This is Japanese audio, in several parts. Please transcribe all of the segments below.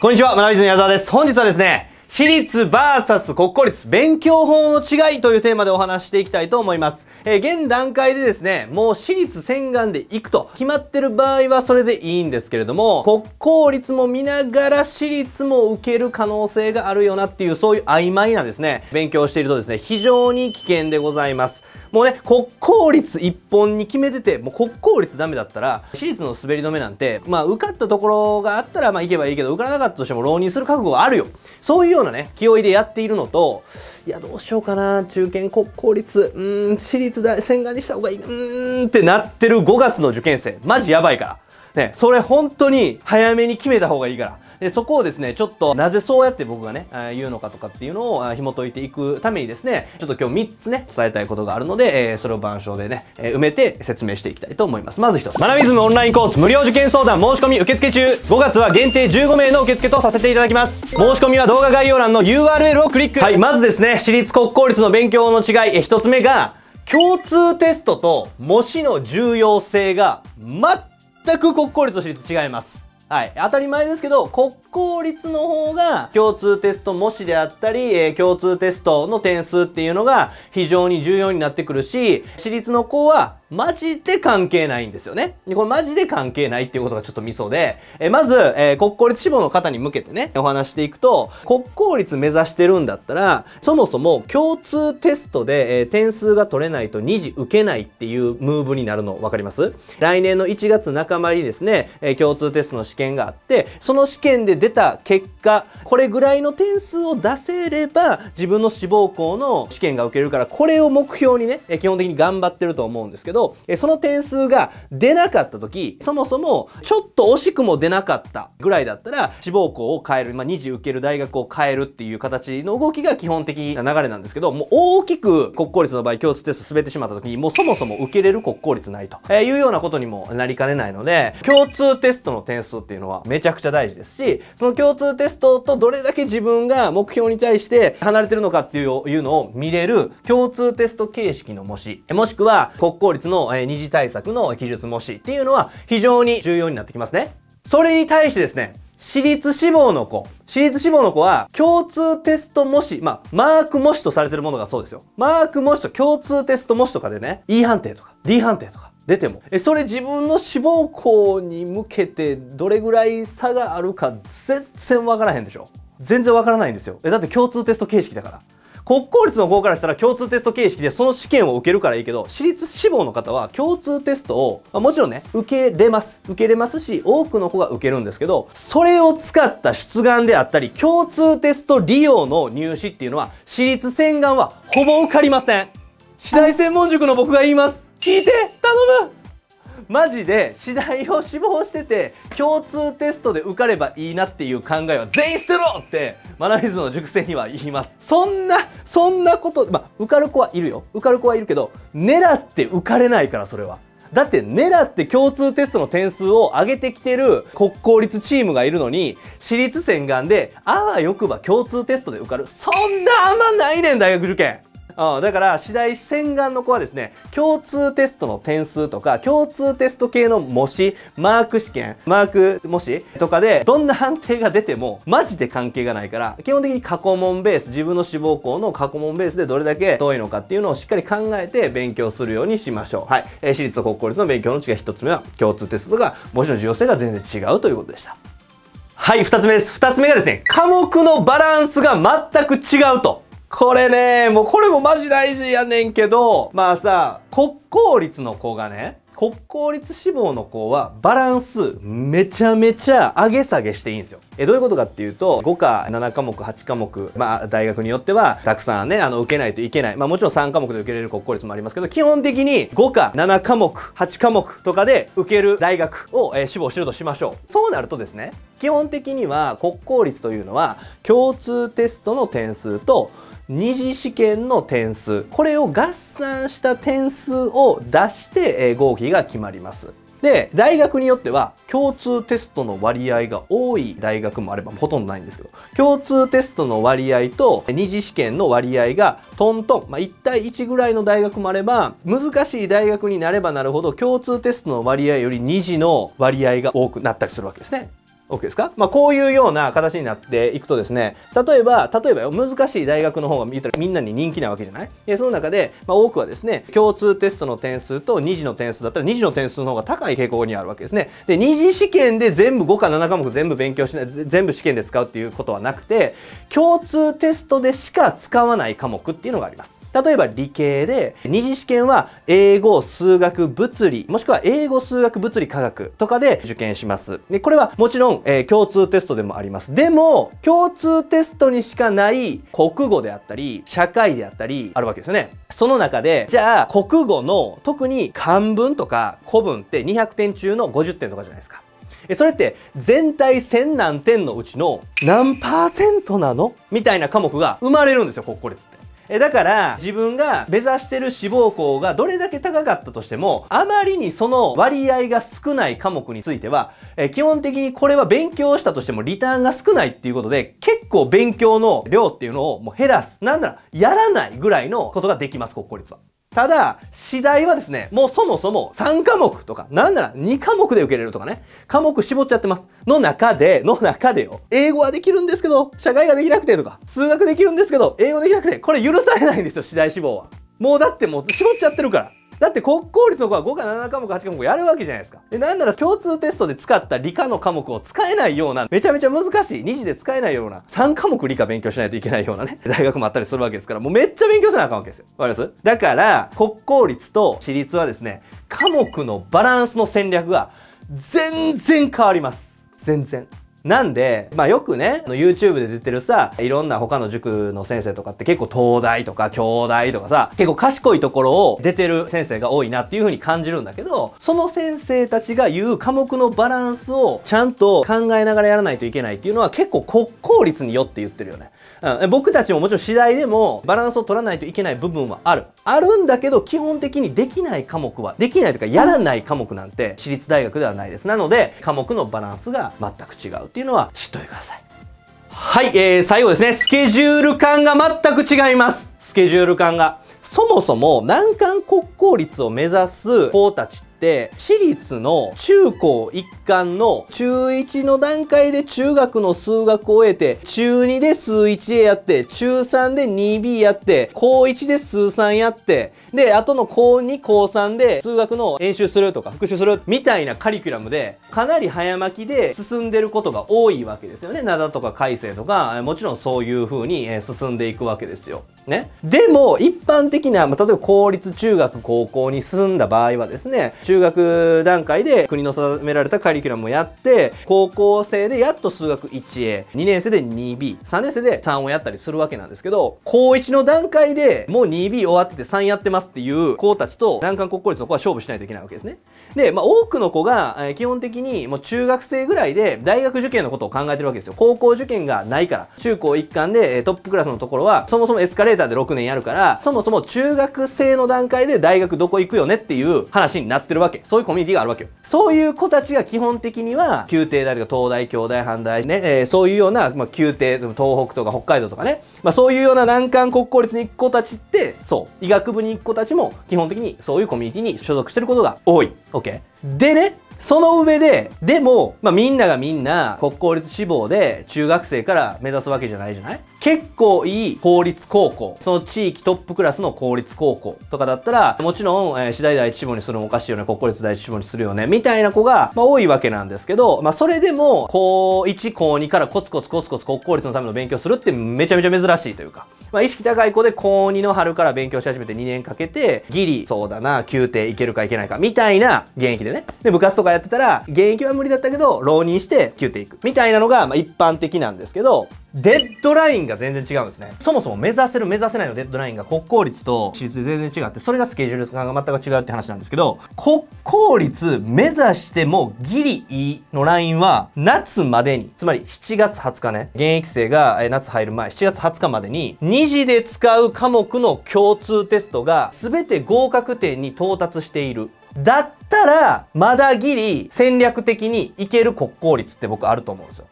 こんにちは、学びずの矢沢です。本日はですね、私立 VS 国公立勉強法の違いというテーマでお話していきたいと思います。えー現段階でですね、もう私立洗顔で行くと決まってる場合はそれでいいんですけれども、国公立も見ながら私立も受ける可能性があるよなっていうそういう曖昧なですね、勉強しているとですね、非常に危険でございます。もうね、国公立一本に決めてて、もう国公立ダメだったら、私立の滑り止めなんて、まあ受かったところがあったら、まあ行けばいいけど、受からなかったとしても浪人する覚悟があるよ。そういうようなね、気負いでやっているのと、いや、どうしようかな、中堅国公立、うーん、私立だ、洗顔にした方がいい、うーんってなってる5月の受験生、マジやばいから。ね、それ本当に早めに決めた方がいいから。でそこをですねちょっとなぜそうやって僕がね言うのかとかっていうのを紐解いていくためにですねちょっと今日3つね伝えたいことがあるので、えーそれを板書でね、えー埋めて説明していきたいと思います。まず1つ。学びズムオンラインコース無料受験相談申し込み受付中。5月は限定15名の受付とさせていただきます。申し込みは動画概要欄の URL をクリック。はいまずですね私立国公立の勉強の違い。え1つ目が共通テストと模試の重要性が全く国公立と私立違いますはい。当たり前ですけど、国公立の方が共通テスト模試であったり、えー共通テストの点数っていうのが非常に重要になってくるし、私立の子はマジで関係ないんですよね。これマジで関係ないっていうことがちょっとミソで、えーまず、えー国公立志望の方に向けてね、お話していくと、国公立目指してるんだったら、そもそも共通テストで、えー点数が取れないと2次受けないっていうムーブになるの分かります？来年の1月半ばにですね、えー共通テストの試験があって、その試験で出た結果、これぐらいの点数を出せれば、自分の志望校の試験が受けるから、これを目標にね、基本的に頑張ってると思うんですけど、その点数が出なかった時、そもそもちょっと惜しくも出なかったぐらいだったら、志望校を変える、まあ、2次受ける大学を変えるっていう形の動きが基本的な流れなんですけど、もう大きく国公立の場合共通テスト滑ってしまった時に、もうそもそも受けれる国公立ないと、いうようなことにもなりかねないので、共通テストの点数っていうのはめちゃくちゃ大事ですし、その共通テストとどれだけ自分が目標に対して離れてるのかっていうのを見れる共通テスト形式の模試、もしくは国公立の二次対策の記述模試っていうのは非常に重要になってきますね。それに対してですね、私立志望の子。私立志望の子は、共通テスト模試、まあ、マーク模試とされてるものがそうですよ。マーク模試と共通テスト模試とかでね、E 判定とか D 判定とか出ても、え、それ自分の志望校に向けてどれぐらい差があるか全然わからへんでしょ。全然わからないんですよ。え、だって共通テスト形式だから。国公立の子からしたら共通テスト形式でその試験を受けるからいいけど私立志望の方は共通テストをまもちろんね受けれます受けれますし多くの子が受けるんですけどそれを使った出願であったり共通テスト利用の入試っていうのは私立洗顔はほぼ受かりません次第専門塾の僕が言います聞いて頼む。マジで次第を志望してて共通テストで受かればいいなっていう考えは全員捨てろって学びの塾生には言います。そんなそんなことまあ受かる子はいるよ。受かる子はいるけど狙って受かれないからそれは。だって狙って共通テストの点数を上げてきてる国公立チームがいるのに私立洗顔であわよくば共通テストで受かる。そんなあんまないねん大学受験。うん、だから次第洗顔の子はですね共通テストの点数とか共通テスト系の模試マーク試験マーク模試とかでどんな判定が出てもマジで関係がないから基本的に過去問ベース自分の志望校の過去問ベースでどれだけ遠いのかっていうのをしっかり考えて勉強するようにしましょうはい、えー私立と国公立の勉強の違い1つ目は共通テストとか模試の重要性が全然違うということでしたはい、二つ目です。二つ目がですね、科目のバランスが全く違うと。これね、もうこれもマジ大事やねんけど、まあさ、国公立の子がね、国公立志望の子はバランスめちゃめちゃ上げ下げしていいんですよ。えどういうことかっていうと5か7科目8科目まあ大学によってはたくさんねあの受けないといけないまあもちろん3科目で受けれる国公立もありますけど基本的に5か7科目8科目とかで受ける大学を、えー志望してるとしましょう。そうなるとですね基本的には国公立というのは共通テストの点数と二次試験の点数これを合算した点数を出して、えー合費が決まります。で大学によっては共通テストの割合が多い大学もあればほとんどないんですけど共通テストの割合と二次試験の割合がトントン、まあ、1対1ぐらいの大学もあれば難しい大学になればなるほど共通テストの割合より二次の割合が多くなったりするわけですね。OK ですか？まあ、こういうような形になっていくとですね、例えば、例えば難しい大学の方が言ったらみんなに人気なわけじゃない？でその中で、まあ、多くはですね、共通テストの点数と2次の点数だったら2次の点数の方が高い傾向にあるわけですね。で、2次試験で全部5か7科目全部勉強しない、全部試験で使うっていうことはなくて、共通テストでしか使わない科目っていうのがあります。例えば理系で二次試験は英語、数学、物理、もしくは英語、数学、物理、科学とかで受験します。で、これはもちろん、えー、共通テストでもあります。でも、共通テストにしかない国語であったり、社会であったり、あるわけですよね。その中で、じゃあ、国語の特に漢文とか古文って200点中の50点とかじゃないですか。それって全体1000何点のうちの何パーセントなの？みたいな科目が生まれるんですよ、国公立っ。えだから自分が目指してる志望校がどれだけ高かったとしてもあまりにその割合が少ない科目については、え基本的にこれは勉強したとしてもリターンが少ないっていうことで結構勉強の量っていうのをもう減らすなんならやらないぐらいのことができます国公立は。ただ、次第はですね、もうそもそも3科目とか、なんなら2科目で受けれるとかね、科目絞っちゃってます。の中で、の中でよ、英語はできるんですけど、社会ができなくてとか、数学できるんですけど、英語できなくて、これ許されないんですよ、次第志望は。もうだってもう絞っちゃってるから。だって国公立の子は5か7科目8科目やるわけじゃないですか。で、なんなら共通テストで使った理科の科目を使えないような、めちゃめちゃ難しい、2次で使えないような、3科目理科勉強しないといけないようなね、大学もあったりするわけですから、もうめっちゃ勉強せなあかんわけですよ。わかります？だから、国公立と私立はですね、科目のバランスの戦略が全然変わります。全然。なんで、まあよくね、YouTube で出てるさ、いろんな他の塾の先生とかって結構東大とか京大とかさ、結構賢いところを出てる先生が多いなっていう風に感じるんだけど、その先生たちが言う科目のバランスをちゃんと考えながらやらないといけないっていうのは結構国公立によって言ってるよね。うん、僕たちももちろん次第でもバランスを取らないといけない部分はある。あるんだけど、基本的にできない科目は、できないというかやらない科目なんて私立大学ではないです。なので、科目のバランスが全く違うっていうのは知っておいてください。はい、えー、最後ですね。スケジュール感が全く違います。スケジュール感が。そもそも難関国公立を目指す子たちって私立の中高一貫の中1の段階で中学の数学を終えて中2で数 1A やって中3で 2B やって高1で数3やってであとの高2高3で数学の演習するとか復習するみたいなカリキュラムでかなり早巻きで進んでることが多いわけですよね灘とか海星とかもちろんそういう風に進んでいくわけですよ。ね、でも一般的な、まあ、例えば公立中学高校に進んだ場合はですね中学段階で国の定められたカリキュラムをやって高校生でやっと数学 1A2 年生で 2B3 年生で3をやったりするわけなんですけど高1の段階でもう 2B 終わってて3やってますっていう子たちと難関国公立の子は勝負しないといけないわけですね。で、まあ、多くの子が、え、基本的にもう中学生ぐらいで大学受験のことを考えてるわけですよ。高校受験がないから。中高一貫でトップクラスのところはそもそもエスカレーターで6年やるからそもそも中学生の段階で大学どこ行くよねっていう話になってるわけ。そういうコミュニティがあるわけよ。そういう子たちが基本的には宮廷大とか東大京大阪大ね、えー、そういうような、まあ、宮廷東北とか北海道とかね、まあ、そういうような難関国公立に行く子たちってそう。医学部に行く子たちも基本的にそういうコミュニティに所属してることが多い。OK でねその上で、でも、まあ、みんながみんな国公立志望で中学生から目指すわけじゃないじゃない？結構いい公立高校、その地域トップクラスの公立高校とかだったら、もちろん、えー、次第第一志望にするのもおかしいよね、国公立第一志望にするよね、みたいな子が、まあ、多いわけなんですけど、まあ、それでも、高1、高2からコツコツコツコツ国公立のための勉強するってめちゃめちゃ珍しいというか、まあ、意識高い子で高2の春から勉強し始めて2年かけて、ギリ、そうだな、宮廷いけるかいけないか、みたいな現役でね。で、部活とかやってたら、現役は無理だったけど、浪人して宮廷行く。みたいなのが、まあ、一般的なんですけど、デッドラインが全然違うんですね。そもそも目指せる目指せないのデッドラインが国公立と私立で全然違って、それがスケジュール感が全く違うって話なんですけど、国公立目指してもギリいいのラインは夏までに、つまり7月20日ね、現役生が夏入る前、7月20日までに2次で使う科目の共通テストが全て合格点に到達している。だったら、まだギリ戦略的にいける国公立って僕あると思うんですよ。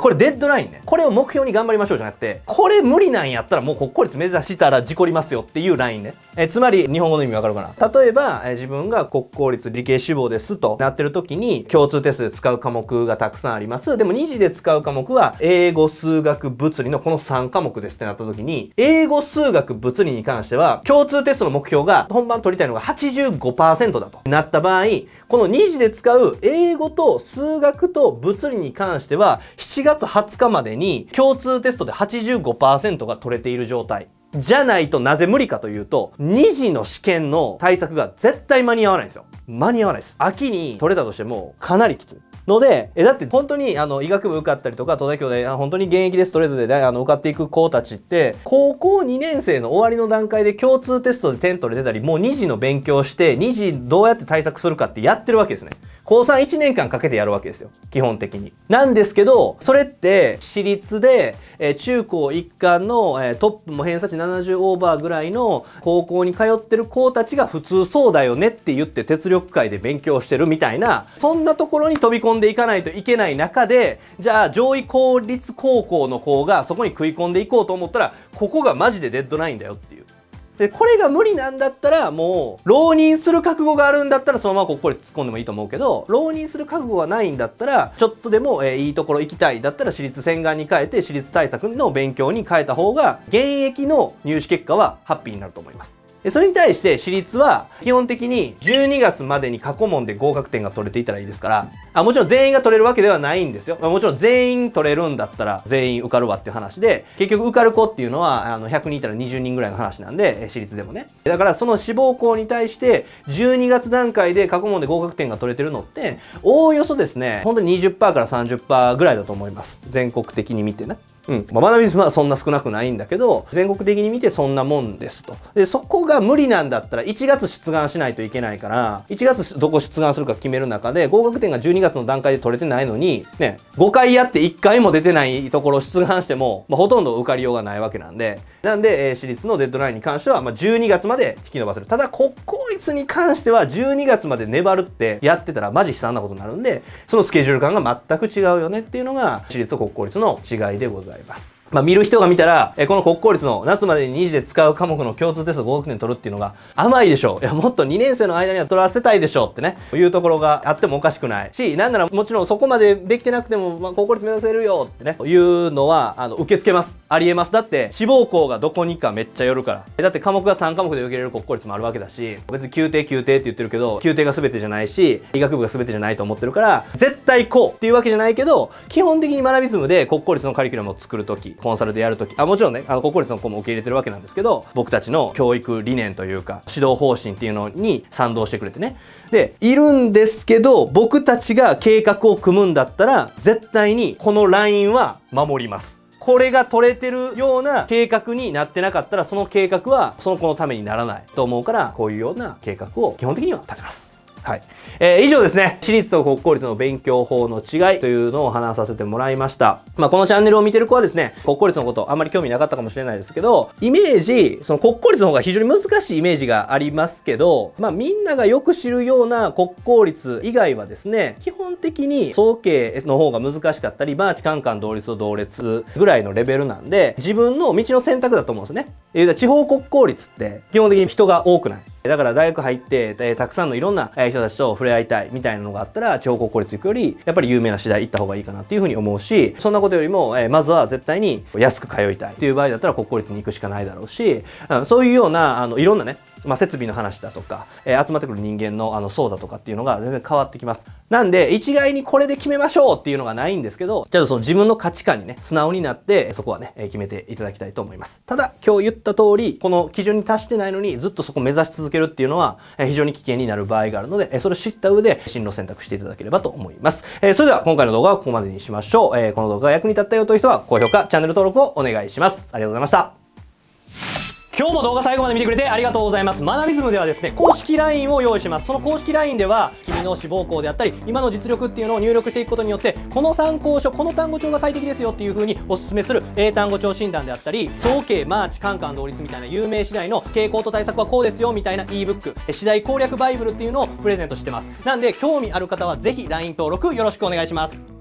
これデッドラインね。これを目標に頑張りましょうじゃなくて、これ無理なんやったらもう国公立目指したら事故りますよっていうラインね。えつまり日本語の意味わかるかな？例えば、え自分が国公立理系志望ですとなってる時に共通テストで使う科目がたくさんあります。でも2次で使う科目は英語数学物理のこの3科目ですってなった時に英語数学物理に関しては共通テストの目標が本番取りたいのが85%だとなった場合この2次で使う英語と数学と物理に関しては7月20日までに共通テストで85%が取れている状態。じゃないとなぜ無理かというと、2次の試験の対策が絶対間に合わないんですよ。間に合わないです。秋に取れたとしてもかなりきつい。ので、え、だって本当にあの医学部受かったりとか、東大京で本当に現役でストレートであの受かっていく子たちって、高校2年生の終わりの段階で共通テストで点取れてたり、もう2次の勉強して、2次どうやって対策するかってやってるわけですね。高3 1年間かけてやるわけですよ。基本的に。なんですけど、それって私立で、え、中高一貫の、え、トップも偏差値70オーバーぐらいの高校に通ってる子たちが普通そうだよねって言って鉄力会で勉強してるみたいな、そんなところに飛び込んんでいかないといけない中で、じゃあ上位公立高校の子がそこに食い込んでいこうと思ったら、ここがマジでデッドラインだよっていう。でこれが無理なんだったらもう浪人する覚悟があるんだったらそのままここに突っ込んでもいいと思うけど浪人する覚悟がないんだったらちょっとでも、えー、いいところ行きたいだったら私立洗顔に変えて私立対策の勉強に変えた方が現役の入試結果はハッピーになると思います。それに対して私立は基本的に12月までに過去問で合格点が取れていたらいいですからあもちろん全員が取れるわけではないんですよ、もちろん全員取れるんだったら全員受かるわっていう話で結局受かる子っていうのはあの100人いたら20人ぐらいの話なんで私立でもね。だからその志望校に対して12月段階で過去問で合格点が取れてるのっておおよそですね本当に20%から30%ぐらいだと思います。全国的に見てね。うん。まあ、学びはそんな少なくないんだけど、全国的に見てそんなもんですと。で、そこが無理なんだったら、1月出願しないといけないから、1月どこ出願するか決める中で、合格点が12月の段階で取れてないのに、ね、5回やって1回も出てないところ出願しても、まあ、ほとんど受かりようがないわけなんで、なんで、えー、私立のデッドラインに関しては、まあ、12月まで引き延ばせる。ただ、国公立に関しては、12月まで粘るってやってたら、マジ悲惨なことになるんで、そのスケジュール感が全く違うよねっていうのが、私立と国公立の違いでございます。まあ、見る人が見たら、えこの国公立の夏までに2次で使う科目の共通テスト合格点取るっていうのが甘いでしょう。いや、もっと2年生の間には取らせたいでしょうってね、いうところがあってもおかしくないし、なんならもちろんそこまでできてなくても、まあ、国公立目指せるよってね、いうのは、あの、受け付けます。ありえます。だって、志望校がどこにかめっちゃ寄るから。だって科目が3科目で受けれる国公立もあるわけだし、別に宮廷宮廷って言ってるけど、宮廷が全てじゃないし、医学部が全てじゃないと思ってるから、絶対こうっていうわけじゃないけど、基本的に学びズムで国公立のカリキュラムを作るとき、コンサルでやるとき、あもちろんねあの国公立の子も受け入れてるわけなんですけど僕たちの教育理念というか指導方針っていうのに賛同してくれてね。でいるんですけど僕たちが計画を組むんだったら絶対にこのラインは守ります。これが取れてるような計画になってなかったらその計画はその子のためにならないと思うからこういうような計画を基本的には立てます。はい。えー、以上ですね、私立と国公立の勉強法の違いというのを話させてもらいました。まあ、このチャンネルを見てる子はですね、国公立のことあんまり興味なかったかもしれないですけど、イメージ、その国公立の方が非常に難しいイメージがありますけど、まあ、みんながよく知るような国公立以外はですね、基本的に総計の方が難しかったり、マーチ、カンカン、同率と同列ぐらいのレベルなんで、自分の道の選択だと思うんですね。えー、地方国公立って基本的に人が多くない。だから大学入って、え、たくさんのいろんな人たちと触れ合いたいみたいなのがあったら、地方国公立行くより、やっぱり有名な次第行った方がいいかなっていうふうに思うし、そんなことよりも、え、まずは絶対に安く通いたいっていう場合だったら国公立に行くしかないだろうし、うん、そういうような、あの、いろんなね、まあ、設備の話だとか、えー、集まってくる人間のあの層だとかっていうのが全然変わってきます。なんで、一概にこれで決めましょうっていうのがないんですけど、ちゃんとその自分の価値観にね、素直になって、そこはね、決めていただきたいと思います。ただ、今日言った通り、この基準に達してないのに、ずっとそこを目指し続けるっていうのは、え非常に危険になる場合があるので、えそれを知った上で、進路選択していただければと思います。えそれでは、今回の動画はここまでにしましょう。えこの動画が役に立ったよという人は、高評価、チャンネル登録をお願いします。ありがとうございました。今日も動画最後まで見てくれてありがとうございます。マナビズムではですね公式 LINE を用意します。その公式 LINE では君の志望校であったり今の実力っていうのを入力していくことによってこの参考書この単語帳が最適ですよっていう風にお勧めする英単語帳診断であったり総計マーチカンカン同率みたいな有名次第の傾向と対策はこうですよみたいな ebook 次第攻略バイブルっていうのをプレゼントしてます。なんで興味ある方はぜひ LINE 登録よろしくお願いします。